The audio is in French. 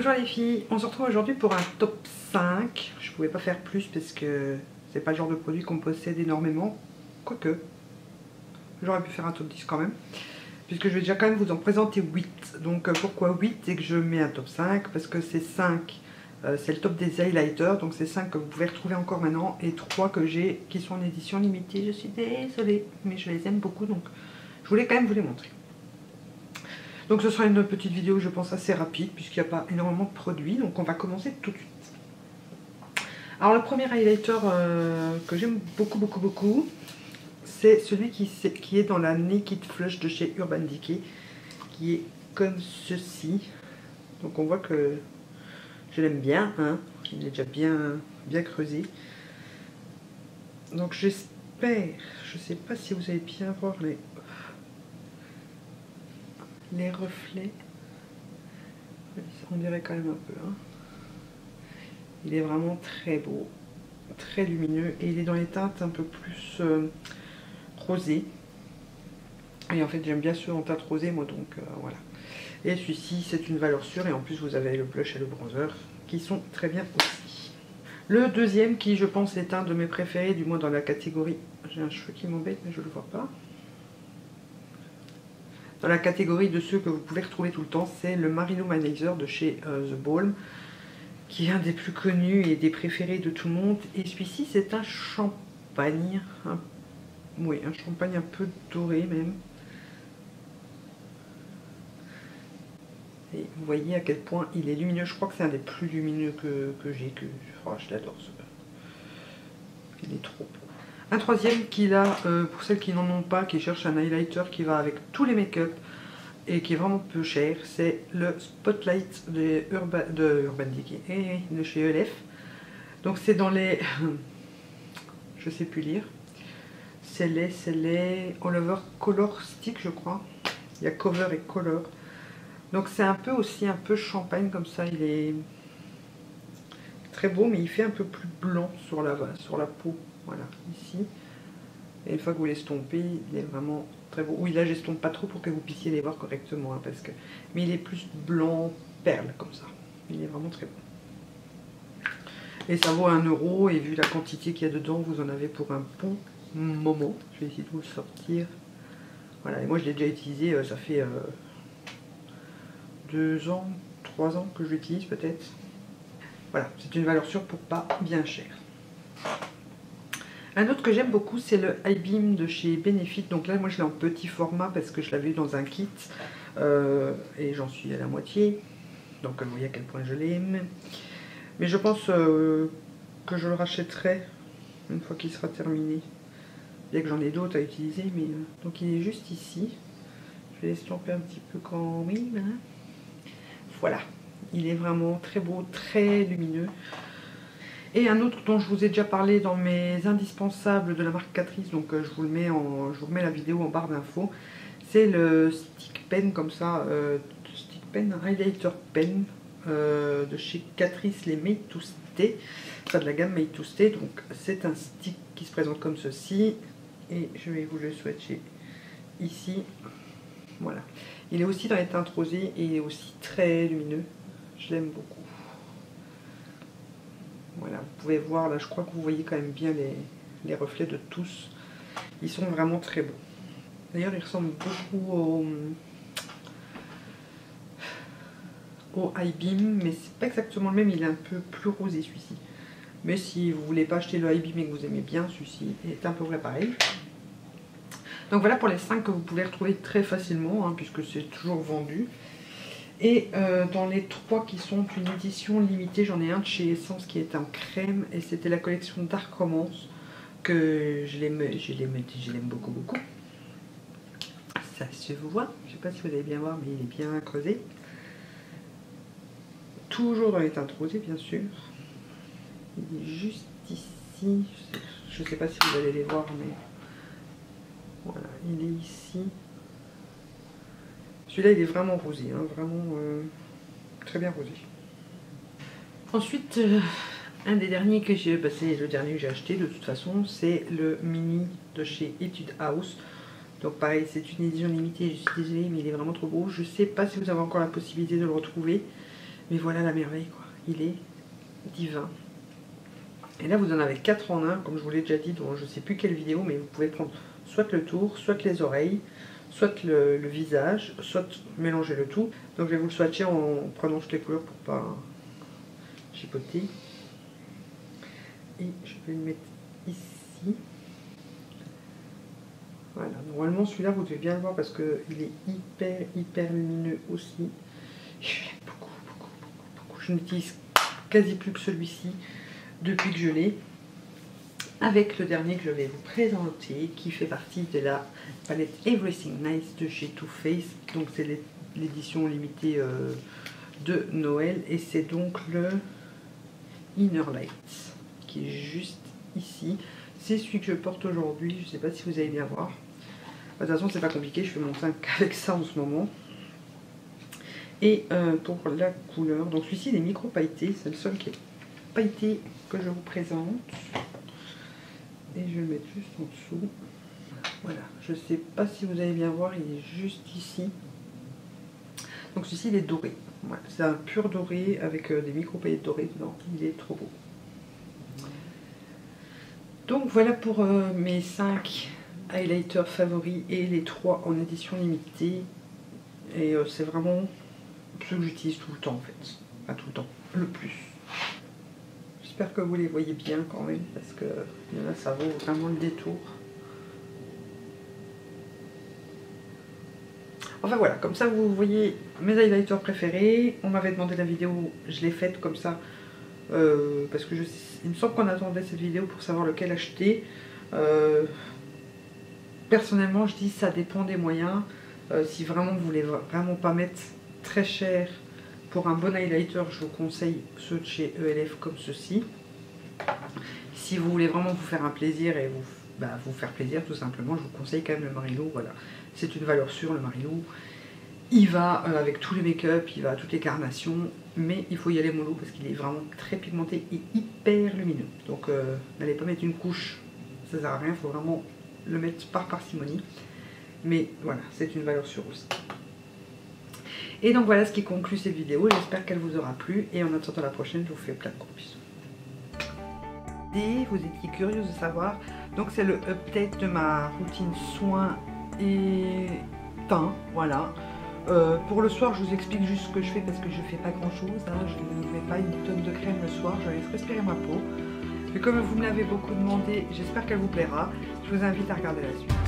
Bonjour les filles, on se retrouve aujourd'hui pour un top 5. Je pouvais pas faire plus parce que c'est pas le genre de produit qu'on possède énormément. Quoique, j'aurais pu faire un top 10 quand même. Puisque je vais déjà quand même vous en présenter 8. Donc euh, pourquoi 8 et que je mets un top 5 Parce que c'est 5, euh, c'est le top des highlighters. Donc c'est 5 que vous pouvez retrouver encore maintenant. Et 3 que j'ai qui sont en édition limitée. Je suis désolée, mais je les aime beaucoup. Donc je voulais quand même vous les montrer. Donc ce sera une petite vidéo, je pense, assez rapide, puisqu'il n'y a pas énormément de produits. Donc on va commencer tout de suite. Alors le premier highlighter euh, que j'aime beaucoup, beaucoup, beaucoup, c'est celui qui, est dans la Naked Flush de chez Urban Decay, qui est comme ceci. Donc on voit que je l'aime bien, hein. il est déjà bien, bien creusé. Donc j'espère, je ne sais pas si vous allez bien voir les les reflets. On dirait quand même un peu. Hein. Il est vraiment très beau, très lumineux et il est dans les teintes un peu plus euh, rosées. Et en fait j'aime bien ceux en teinte rosée moi donc euh, voilà. Et celui-ci c'est une valeur sûre et en plus vous avez le blush et le bronzer qui sont très bien aussi. Le deuxième qui je pense est un de mes préférés du moins dans la catégorie, j'ai un cheveu qui m'embête mais je le vois pas dans la catégorie de ceux que vous pouvez retrouver tout le temps, c'est le Marino Manager de chez euh, The Balm, qui est un des plus connus et des préférés de tout le monde. Et celui-ci, c'est un champagne, oui, un champagne un peu doré même. Et vous voyez à quel point il est lumineux. Je crois que c'est un des plus lumineux que, j'ai. Que, oh, je l'adore ce Il est trop. Un troisième qu'il a, euh, pour celles qui n'en ont pas, qui cherchent un highlighter qui va avec tous les make-up et qui est vraiment peu cher, c'est le Spotlight de Urban, de Decay et de chez ELF. Donc c'est dans les... je sais plus lire. C'est les, c'est les Color Stick je crois. Il y a Cover et Color. Donc c'est un peu aussi un peu champagne comme ça. Il est très beau mais il fait un peu plus blanc sur la, sur la peau. Voilà, ici. Et une fois que vous l'estompez, il est vraiment très beau. Oui, là, j'estompe pas trop pour que vous puissiez les voir correctement. Hein, parce que... Mais il est plus blanc perle, comme ça. Il est vraiment très beau. Et ça vaut 1 euro. Et vu la quantité qu'il y a dedans, vous en avez pour un bon moment. Je vais essayer de vous le sortir. Voilà, et moi, je l'ai déjà utilisé. Euh, ça fait 2 euh, ans, 3 ans que je l'utilise peut-être. Voilà, c'est une valeur sûre pour pas bien cher. Un autre que j'aime beaucoup, c'est le iBeam de chez Benefit. Donc là, moi, je l'ai en petit format parce que je l'avais eu dans un kit. Euh, et j'en suis à la moitié. Donc, vous voyez à quel point je l'aime. Mais je pense euh, que je le rachèterai une fois qu'il sera terminé. Bien que j'en ai d'autres à utiliser. mais euh, Donc, il est juste ici. Je vais l'estomper un petit peu quand oui. Hein. Voilà. Il est vraiment très beau, très lumineux. Et un autre dont je vous ai déjà parlé dans mes indispensables de la marque Catrice, donc euh, je vous le mets je vous remets la vidéo en barre d'infos, c'est le stick pen comme ça, euh, stick pen, highlighter pen euh, de chez Catrice, les Made to Stay, enfin de la gamme Made to Stay, donc c'est un stick qui se présente comme ceci, et je vais vous le swatcher ici, voilà. Il est aussi dans les teintes rosées et il est aussi très lumineux, je l'aime beaucoup. Vous pouvez voir, là je crois que vous voyez quand même bien les, reflets de tous. Ils sont vraiment très beaux. D'ailleurs, ils ressemblent beaucoup au, au High Beam, mais c'est pas exactement le même, il est un peu plus rosé celui-ci. Mais si vous voulez pas acheter le High Beam et que vous aimez bien, celui-ci est un peu vrai pareil. Donc voilà pour les 5 que vous pouvez retrouver très facilement, hein, puisque c'est toujours vendu. Et euh, dans les trois qui sont une édition limitée, j'en ai un de chez Essence qui est en crème et c'était la collection Dark Romance que je l'aime beaucoup beaucoup. Ça se voit, je sais pas si vous allez bien voir mais il est bien creusé. Toujours dans les teintes rosées bien sûr. Il est juste ici, je sais pas si vous allez les voir mais voilà, il est ici. Celui-là, il est vraiment rosé, hein, vraiment euh, très bien rosé. Ensuite, euh, un des derniers que j'ai, bah, c'est le dernier que j'ai acheté de toute façon, c'est le mini de chez Etude House. Donc pareil, c'est une édition limitée, je suis désolée, mais il est vraiment trop beau. Je sais pas si vous avez encore la possibilité de le retrouver, Mais voilà la merveille quoi. Il est divin. Et là vous en avez 4 en 1, comme je vous l'ai déjà dit dans je sais plus quelle vidéo, mais vous pouvez prendre soit le tour, soit les oreilles, soit le, visage, soit mélanger le tout. Donc je vais vous le swatcher en prenant toutes les couleurs pour pas chipoter. Et je vais le mettre ici. Voilà, normalement celui-là vous devez bien le voir parce qu'il est hyper hyper lumineux aussi. Je beaucoup, beaucoup, beaucoup, beaucoup. Je n'utilise quasi plus que celui-ci depuis que je l'ai. Avec le dernier que je vais vous présenter, qui fait partie de la palette Everything Nice de chez Too Faced. Donc c'est l'édition limitée euh, de Noël. Et c'est donc le Inner Light, qui est juste ici. C'est celui que je porte aujourd'hui. Je ne sais pas si vous allez bien voir. De toute façon, c'est pas compliqué. Je fais mon teint avec ça en ce moment. Et euh, pour la couleur, donc celui-ci est micro pailleté, c'est le seul qui est pailleté que je vous présente. Et je vais le mettre juste en dessous. Voilà, je sais pas si vous allez bien voir, il est juste ici. Donc celui-ci il est doré. c'est un pur doré avec euh, des micro paillettes dorées dedans. Il est trop beau. Donc voilà pour euh, mes 5 highlighters favoris et les 3 en édition limitée. Et c'est vraiment ceux que j'utilise tout le temps en fait. Pas tout le temps, le plus. J'espère que vous les voyez bien quand même parce que là ça vaut vraiment le détour. Enfin voilà, comme ça vous voyez mes highlighters préférés. On m'avait demandé la vidéo, je l'ai faite comme ça. Euh, parce que je, il me semble qu'on attendait cette vidéo pour savoir lequel acheter. Euh, personnellement je dis ça dépend des moyens. Euh, si vraiment vous voulez vraiment pas mettre très cher. Pour un bon highlighter, je vous conseille ceux de chez ELF comme ceci. Si vous voulez vraiment vous faire un plaisir et vous, bah, vous faire plaisir tout simplement, je vous conseille quand même le Marilou. Voilà, c'est une valeur sûre le Marilou. Il va euh, avec tous les make-up, il va à toutes les carnations, mais il faut y aller mollo parce qu'il est vraiment très pigmenté et hyper lumineux. Donc euh, n'allez pas mettre une couche, ça sert à rien, il faut vraiment le mettre par parcimonie. Mais voilà, c'est une valeur sûre aussi. Et donc voilà ce qui conclut cette vidéo. J'espère qu'elle vous aura plu. Et en attendant la prochaine, je vous fais plein de gros bisous. Et vous étiez curieux de savoir. Donc c'est le update de ma routine soins et teint. Voilà. Euh, pour le soir, je vous explique juste ce que je fais parce que je fais pas grand chose. Hein. Je ne mets pas une tonne de crème le soir. Je laisse respirer ma peau. Et comme vous me l'avez beaucoup demandé, j'espère qu'elle vous plaira. Je vous invite à regarder la suite.